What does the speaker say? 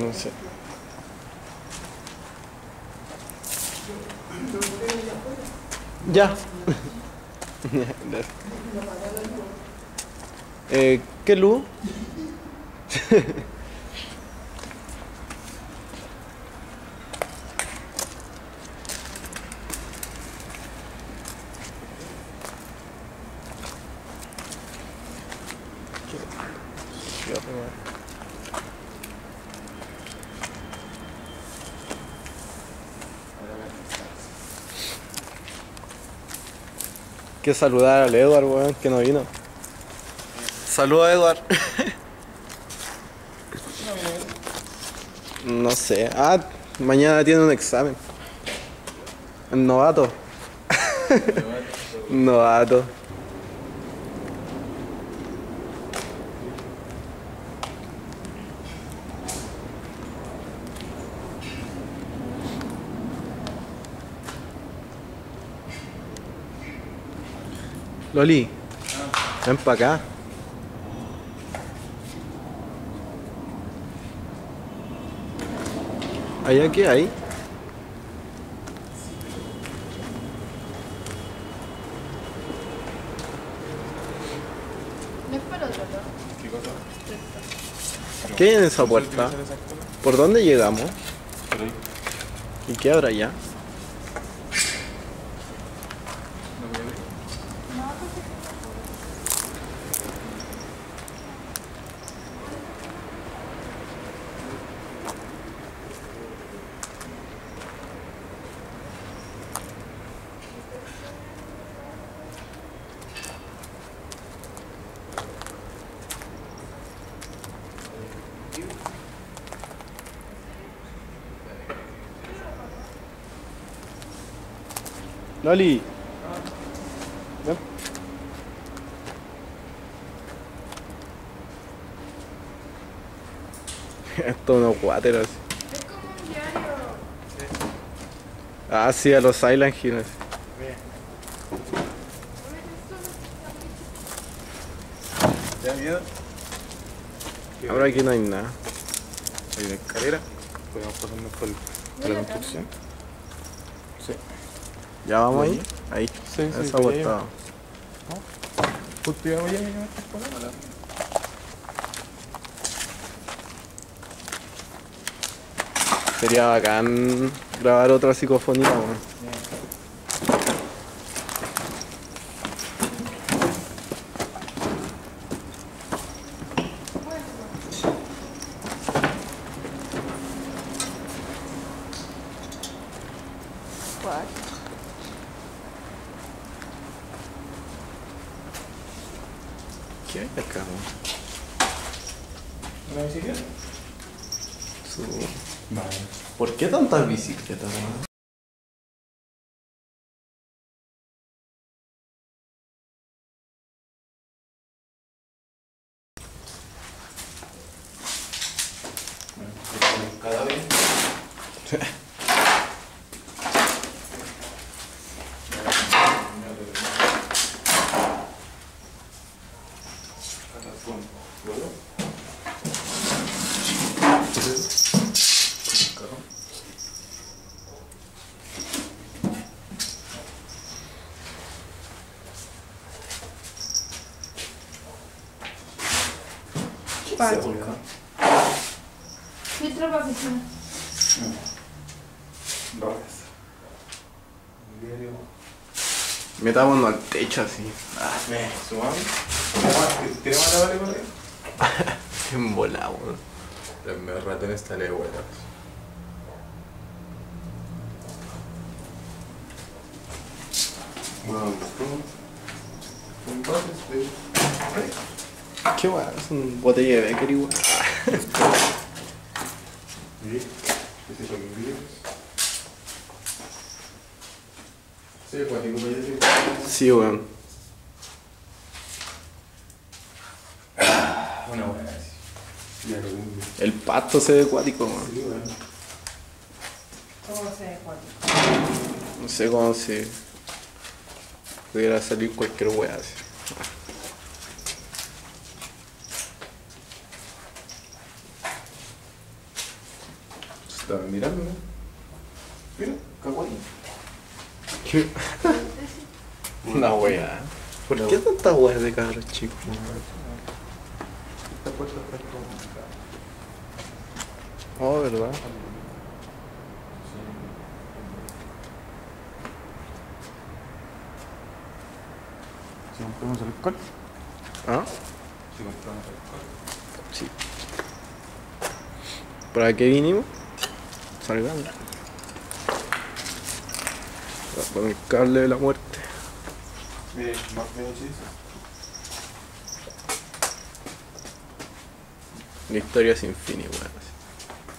No sé. Ya. Eh, ¿Qué luz? que saludar al Edward, weón, que no vino. Saluda, Edward. no sé. Ah, mañana tiene un examen. Novato. Novato. Loli, ven para acá. ¿Allá qué hay? No es para otro, ¿no? ¿Qué cosa? ¿Qué hay en esa puerta? ¿Por dónde llegamos? ¿Y qué habrá allá? Loli. Ven. Esto no cuáteros. Es como un diario. Ah, sí, a los Silent Hill. así. ¿Ya miedo? Ahora aquí no hay nada. Hay una escalera. Podemos pasarnos por, por la construcción. Sí. ¿Ya vamos ahí? Ahí. Sí, sí, Esa sí, puerta. Justo ya a llegar a esta escuela. Sería bacán grabar otra psicofonía, weón. ¿Qué hay acá, bicicleta? Su- Vale. ¿Por qué tantas bicicletas? Cada vez. Pático. Filtro para piscina. Barras. Diario. Metámonos al techo así. Ah, me sumamos. ¿Tenemos la vale por ahí? weón. Bueno, un bate de. Qué weón, es un botella de Becker igual. Sí, ya sí. Sí, weón. Una buena así. Ya lo tengo. El pasto se ve acuático, weón. Sí, bueno. ¿Cómo se ve cuático? No sé cómo si pudiera salir cualquier wea así. Estaba mirando. Mira, kawaii. Una wea. ¿Por qué tanta wea de cabros chicos? Esta puerta está Oh, ¿verdad? Si compramos alcohol. ¿Ah? Si compramos alcohol. Sí. ¿Para qué vinimos? Salgando. Con el cable de la muerte. Mire, más VHS. La historia sin fin, weón.